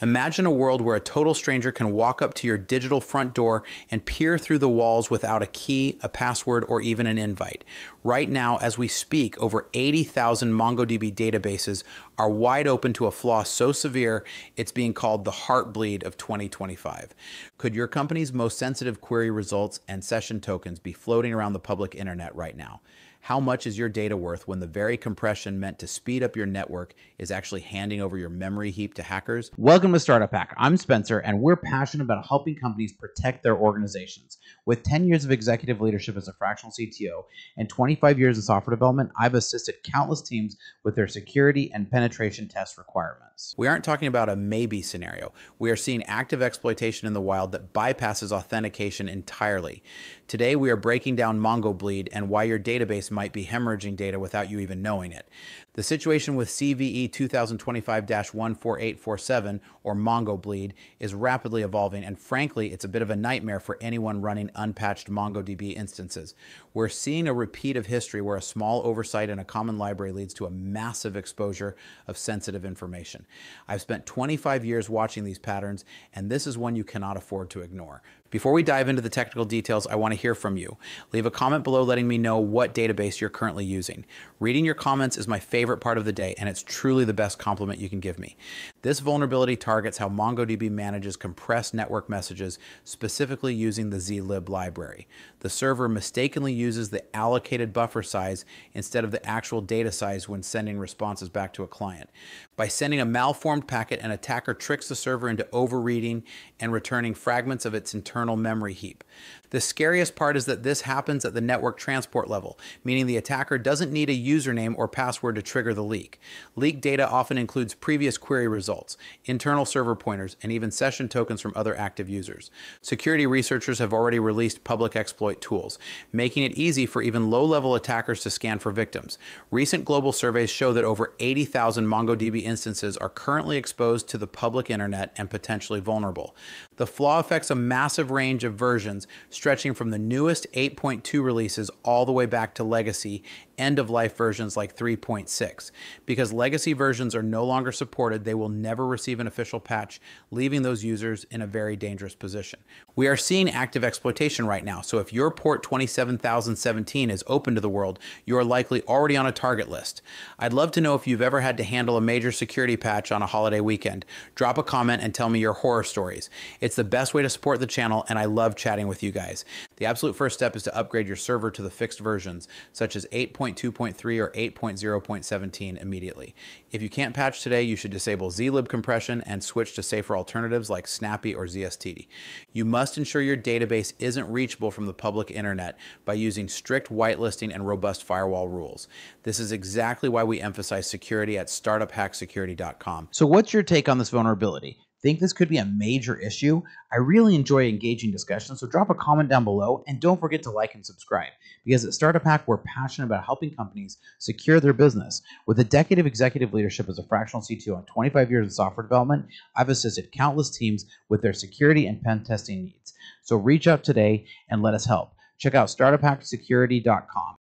Imagine a world where a total stranger can walk up to your digital front door and peer through the walls without a key, a password, or even an invite. Right now, as we speak, over 80,000 MongoDB databases are wide open to a flaw so severe it's being called the heartbleed of 2025. Could your company's most sensitive query results and session tokens be floating around the public internet right now? How much is your data worth when the very compression meant to speed up your network is actually handing over your memory heap to hackers? Welcome to Startup Hakk. I'm Spencer, and we're passionate about helping companies protect their organizations. With 10 years of executive leadership as a fractional CTO and 25 years in software development, I've assisted countless teams with their security and penetration test requirements. We aren't talking about a maybe scenario. We are seeing active exploitation in the wild that bypasses authentication entirely. Today, we are breaking down MongoBleed and why your database might be hemorrhaging data without you even knowing it. The situation with CVE 2025-14847 or MongoBleed is rapidly evolving and frankly, it's a bit of a nightmare for anyone running unpatched MongoDB instances. We're seeing a repeat of history where a small oversight in a common library leads to a massive exposure of sensitive information. I've spent 25 years watching these patterns and this is one you cannot afford to ignore. Before we dive into the technical details, I want to hear from you. Leave a comment below letting me know what database you're currently using. Reading your comments is my favorite part of the day, and it's truly the best compliment you can give me. This vulnerability targets how MongoDB manages compressed network messages, specifically using the zlib library. The server mistakenly uses the allocated buffer size instead of the actual data size when sending responses back to a client. By sending a malformed packet, an attacker tricks the server into overreading and returning fragments of its internal internal memory heap. The scariest part is that this happens at the network transport level, meaning the attacker doesn't need a username or password to trigger the leak. Leaked data often includes previous query results, internal server pointers, and even session tokens from other active users. Security researchers have already released public exploit tools, making it easy for even low-level attackers to scan for victims. Recent global surveys show that over 80,000 MongoDB instances are currently exposed to the public internet and potentially vulnerable. The flaw affects a massive range of versions, stretching from the newest 8.2 releases all the way back to legacy end of life versions like 3.6. Because legacy versions are no longer supported, they will never receive an official patch, leaving those users in a very dangerous position. We are seeing active exploitation right now, so if your port 27017 is open to the world, you are likely already on a target list. I'd love to know if you've ever had to handle a major security patch on a holiday weekend. Drop a comment and tell me your horror stories. The best way to support the channel, and I love chatting with you guys. The absolute first step is to upgrade your server to the fixed versions, such as 8.2.3 or 8.0.17 immediately. If you can't patch today, you should disable zlib compression and switch to safer alternatives like Snappy or ZSTD. You must ensure your database isn't reachable from the public internet by using strict whitelisting and robust firewall rules. This is exactly why we emphasize security at startuphakksecurity.com. So what's your take on this vulnerability? Think this could be a major issue, I really enjoy engaging discussions. So drop a comment down below and don't forget to like and subscribe because at Startup Hakk, we're passionate about helping companies secure their business. With a decade of executive leadership as a fractional CTO and 25 years in software development, I've assisted countless teams with their security and pen testing needs. So reach out today and let us help. Check out startuphakksecurity.com.